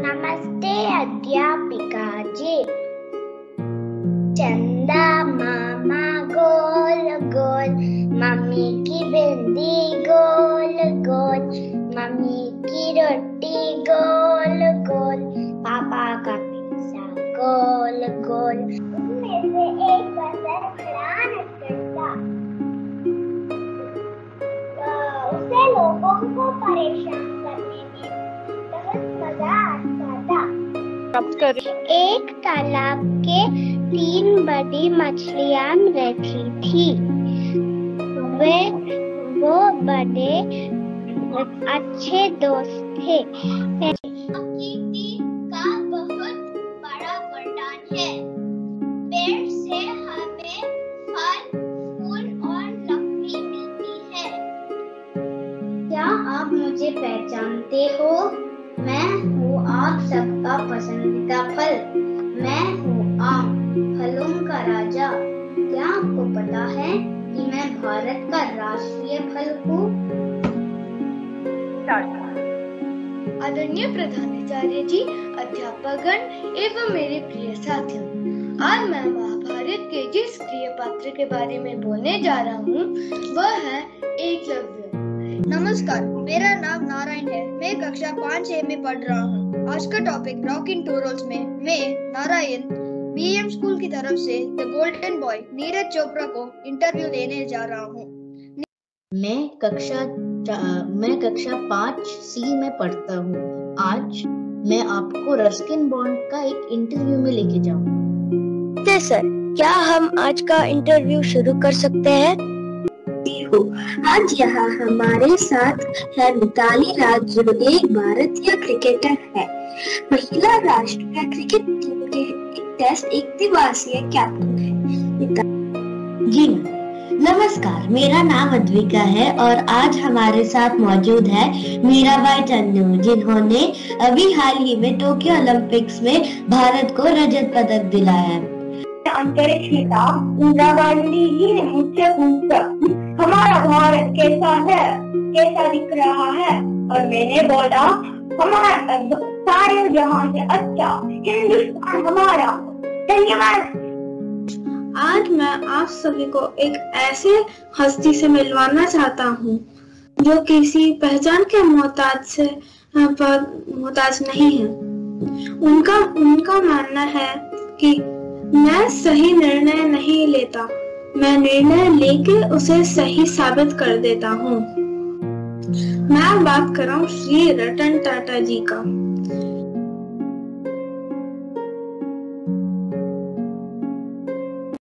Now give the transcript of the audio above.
नमस्ते अध्यापिका जी। चंदा मामा गोल गोल, मम्मी की बिंदी गोल गोल, मम्मी की रोटी गोल गोल, पापा का पिज्जा गोल गोल। से एक उसे लोगों को परेशान एक तालाब के तीन बड़ी मछलियाँ रहती थी। वे, वो बड़े, अच्छे दोस्त थे। का बहुत बड़ा है पेड़ हमें फल और मिलती है। क्या आप मुझे पहचानते हो? मैं आप सबका पसंदीदा फल। मैं हूँ आम, फलों का राजा। क्या आपको पता है कि मैं भारत का राष्ट्रीय फल हूँ? आदरणीय प्रधानाचार्य जी, अध्यापकगण एवं मेरे प्रिय साथियों, आज मैं महाभारत के जिस प्रिय पात्र के बारे में बोलने जा रहा हूँ, वह है एकलव्य नमस्कार मेरा नाम नारायण है। मैं कक्षा पाँच ए में पढ़ रहा हूँ। आज का topic rock in to rolls में। मैं नारायण बीएम स्कूल की तरफ़ से the golden boy Neeraj Chopra को इंटरव्यू देने जा रहा हूँ। मैं कक्षा मैं कक्षा पाँच सी में पढ़ता हूँ। आज मैं आपको रस्किन बॉन्ड का एक इंटरव्यू में लेके जाऊँगा। सर क्या हम आज का इंटरव्यू शुरू कर सकते हैं? हो। आज यहाँ हमारे साथ है मिताली राज जो एक भारतीय क्रिकेटर है। महिला राष्ट्रीय क्रिकेट टीम के टेस्ट एक दिवसीय कैप्टन है। जी, नमस्कार। मेरा नाम अद्विका है और आज हमारे साथ मौजूद है मीराबाई चन्नू जिन्होंने अभी हाल ही में टोक्यो ओलंपिक्स में भारत को रजत पदक दिलाया। अंतरिक्ष पिता इंदिरा गांधी जी ने मुझसे पूछा हमारा भारत कैसा है? कैसा दिख रहा है? और मैंने बोला हमारा सारे जहाँ से अच्छा हिंदुस्तान हमारा। धन्यवाद। आज मैं आप सभी को एक ऐसे हस्ती से मिलवाना चाहता हूँ, जो किसी पहचान के मोहताज से मोहताज नहीं है। उनका उनका मानना है कि मैं सही निर्णय नहीं लेता। मैं निर्णय लेके उसे सही साबित कर देता हूँ। मैं बात कर रहा हूँ श्री रतन टाटा जी का।